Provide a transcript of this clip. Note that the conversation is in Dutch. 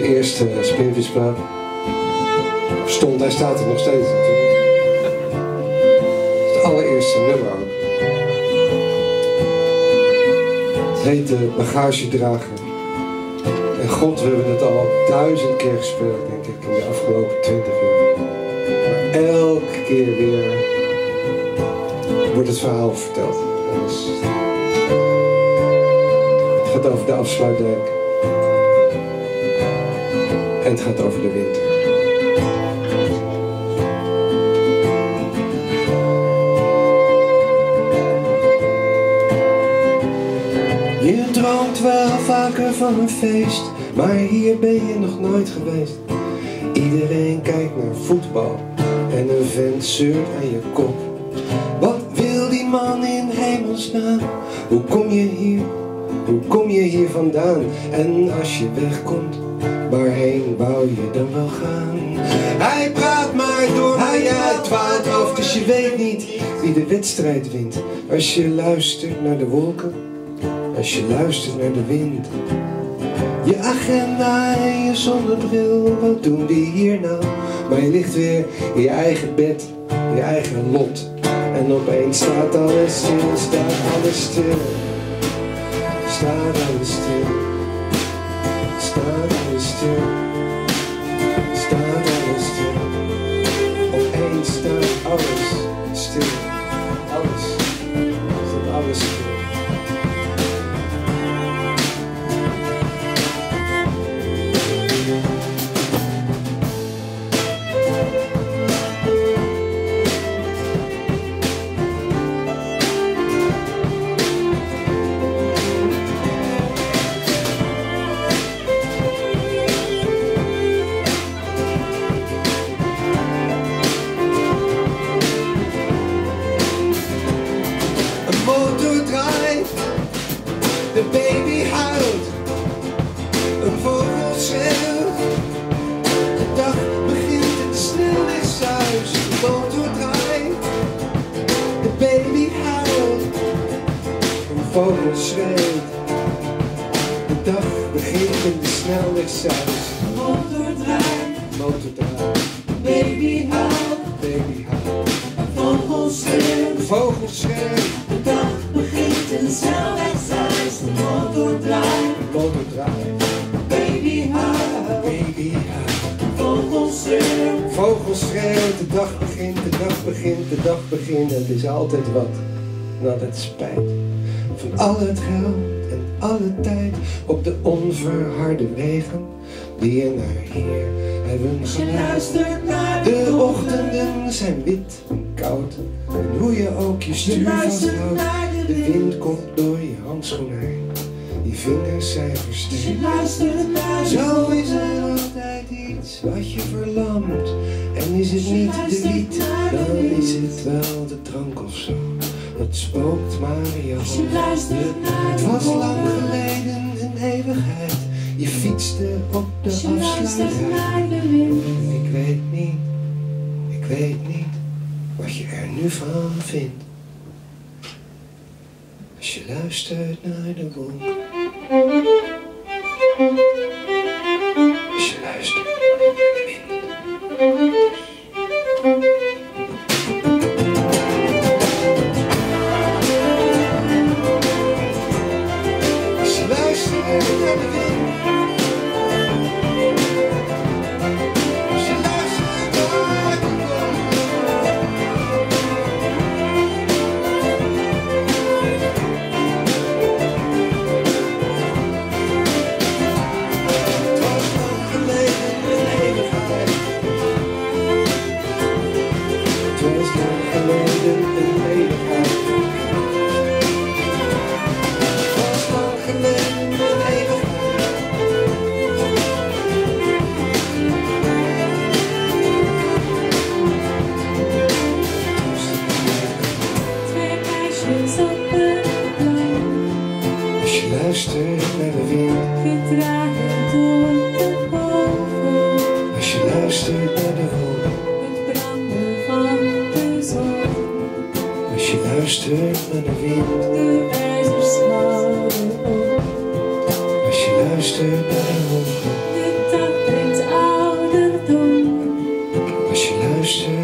de eerste Spinvisplaat. Stond, hij staat er nog steeds. Het allereerste nummer ook. Het heet de bagagedrager. En god, we hebben het al duizend keer gespeeld, denk ik, in de afgelopen twintig jaar. Maar elke keer weer wordt het verhaal verteld. Het gaat over de afsluitdijk. En het gaat over de winter. Je droomt wel vaker van een feest, maar hier ben je nog nooit geweest. Iedereen kijkt naar voetbal en een vent zeurt aan je kop. Wat wil die man in hemelsnaam? Hoe kom je hier? Hoe kom je hier vandaan? En als je wegkomt, waarheen wou je dan wel gaan? Hij praat maar door, hij uitwaalt af, dus je weet niet wie de wedstrijd wint. Als je luistert naar de wolken, als je luistert naar de wind. Je agenda en je zonnebril, wat doen die hier nou? Maar je ligt weer in je eigen bed, je eigen lot. En opeens staat alles stil, staat alles stil. Staat alles stil. Staat alles stil. Staat alles stil. Opeens staat alles de baby huilt, een vogel schreeuwt. De dag begint in de snelweghuis, de motor draait, de baby huilt, een vogel schreeuwt. De dag begint in de snelweghuis, Motor draait, motor draait, baby huilt, baby huilt, vogel schreeuwt. vogel schreeuwt, De dag begint in de snelwegzuis. Draait, motor draait, baby huilt, baby huilt. vogel schreeuwt. Vogel schreeuwt, de dag begint, de dag begint, de dag begint. Het is altijd wat, en altijd spijt. Van al het geld en alle tijd op de onverharde wegen die je naar hier hebben naar De de ochtenden zijn wit en koud. En hoe je ook je stuur vasthoudt. de wind. komt door je handschoen heen. Die vingers zijn Je luistert naar Zo is er altijd iets wat je verlamt. En is het niet de wiet, dan is het wel de drank of zo. Het spookt maar in je Je luistert naar Het was lang geleden een eeuwigheid. Je fietste op de Je afsluiting. wind. Ik weet niet, ik weet niet wat je er nu van vindt. Als je luistert naar de wolk. Als je luistert naar de wind. Gedragen door de boven. Als je luistert naar de wolken. Het branden van de zon. Als je luistert naar de wind. De ijzers houden. Als je luistert naar de wolken. De tak brengt ouderdom. Als je luistert.